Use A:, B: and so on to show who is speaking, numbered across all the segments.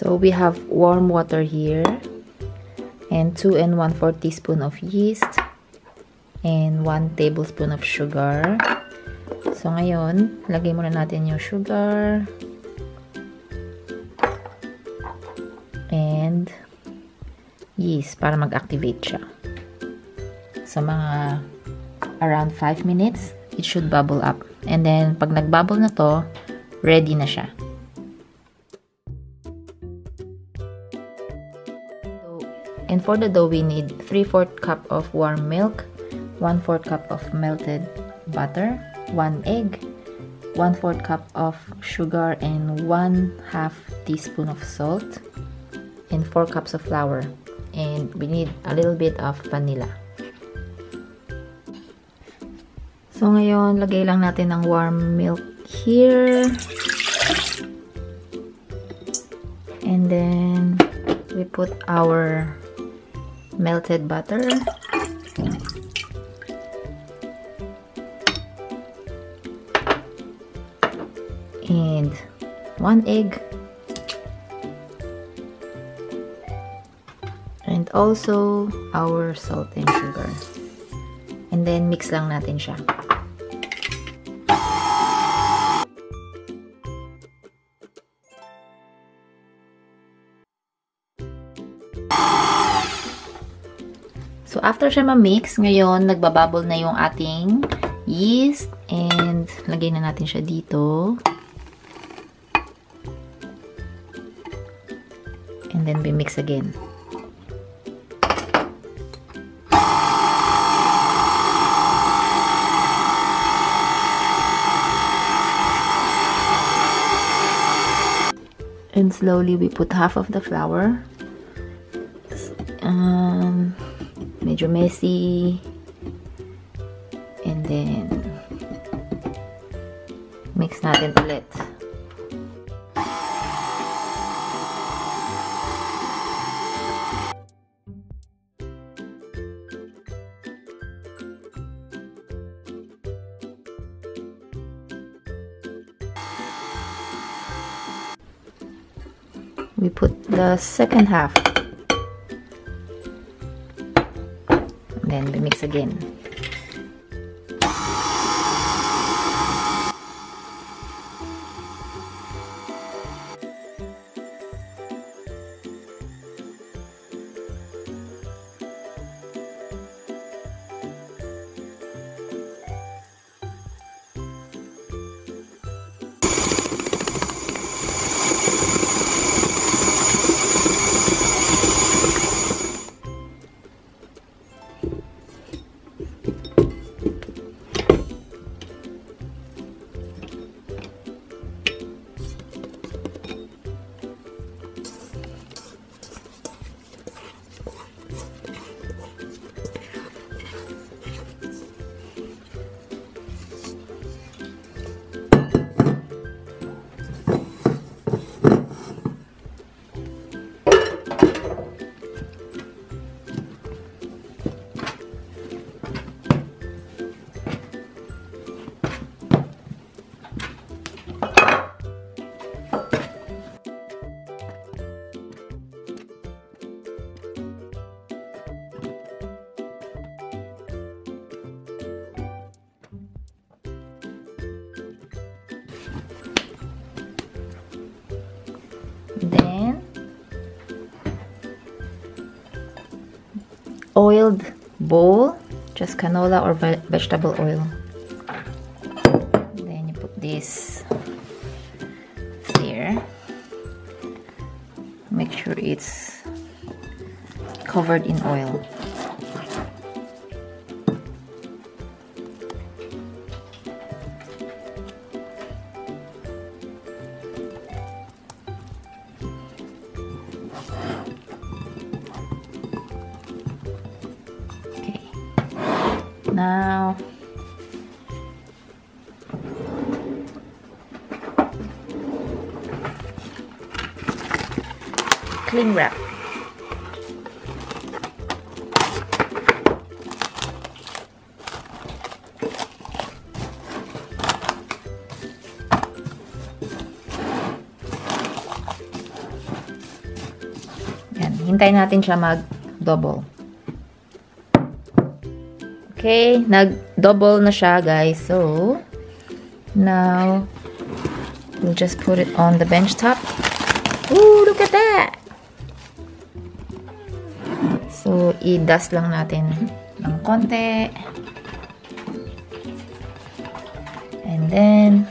A: So we have warm water here and 2 and 1 4 teaspoon of yeast and 1 tablespoon of sugar. So ngayon, lagay muna natin yung sugar and yeast para mag-activate siya. Sa mga around 5 minutes, it should bubble up. And then, pag nag-bubble na to, ready na siya. And for the dough, we need 3 4 cup of warm milk, 1 4 cup of melted butter, 1 egg, 1 4 cup of sugar, and 1 half teaspoon of salt, and 4 cups of flour. And we need a little bit of vanilla. So, ngayon, lagay lang natin ng warm milk here. And then, we put our melted butter. And one egg. And also our salt and sugar. And then mix lang natin siya. After siya ma-mix, ngayon, nagbabubble na yung ating yeast. And, lagay na natin siya dito. And then, we mix again. And slowly, we put half of the flour. Um, medyo messy. And then, mix natin ulit. We put the second half then we mix again. Bowl, just canola or ve vegetable oil. Then you put this there. Make sure it's covered in oil. Now, cling wrap. hintayin natin siya mag-double. Okay, nag-double na siya, guys. So, now, we'll just put it on the bench top. Ooh, look at that! So, i-dust lang natin ng konti. And then,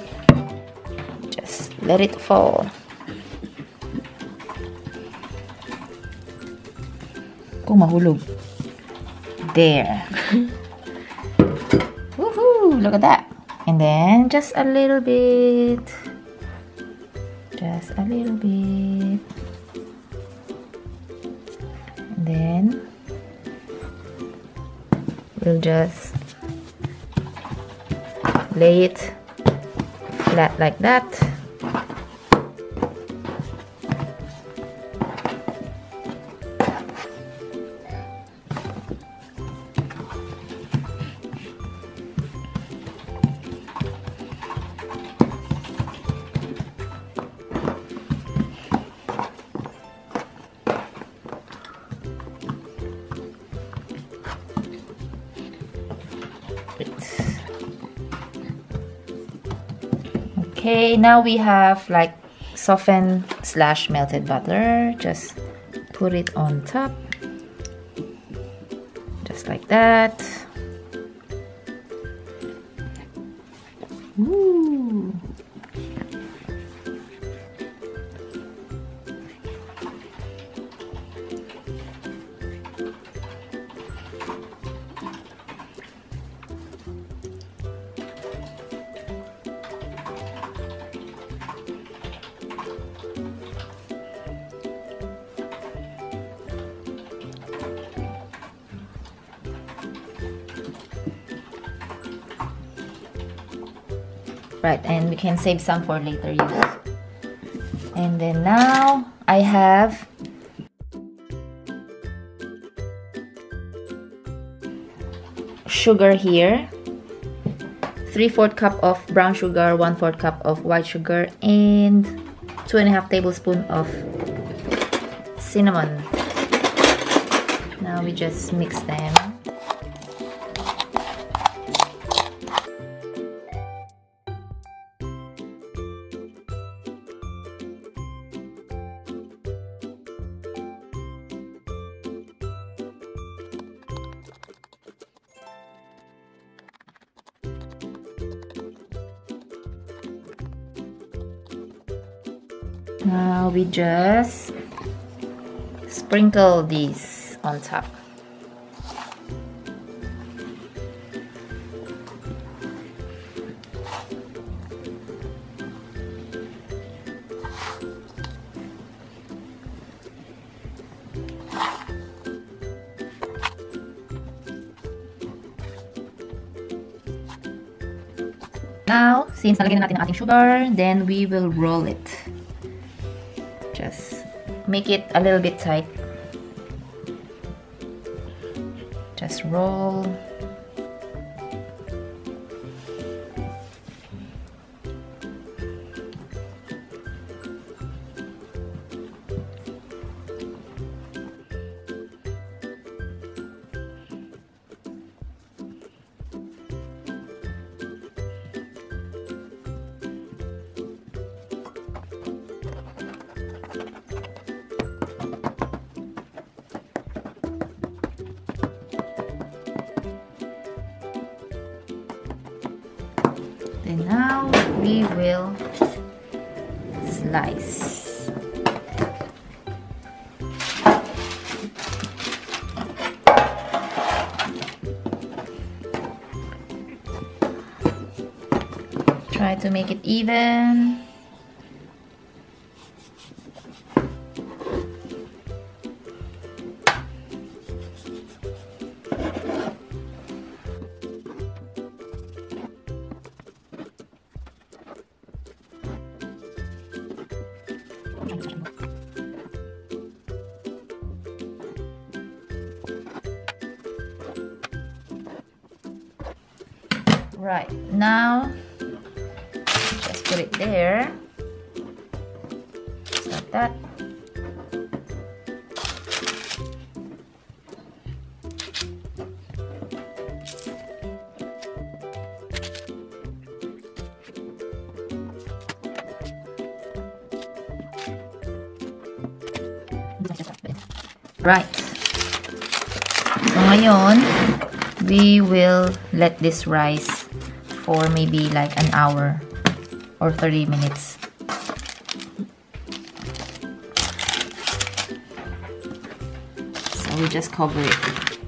A: just let it fall. Kung mahulog. There. Look at that. And then, just a little bit. Just a little bit. And then, we'll just lay it flat like that. Okay, now we have like softened slash melted butter. Just put it on top. Just like that. Ooh. Right, and we can save some for later use. And then now I have sugar here. 3 4 cup of brown sugar, 1 4 cup of white sugar, and 2 and a half tablespoon of cinnamon. Now we just mix them. Now we just sprinkle these on top. Now, since nalagyan na natin ang ating sugar, then we will roll it. Make it a little bit tight. Just roll. And now we will slice. Try to make it even. Right, now just put it there. Just like that. Right. So ngayon, we will let this rise for maybe like an hour or 30 minutes. So we just cover it.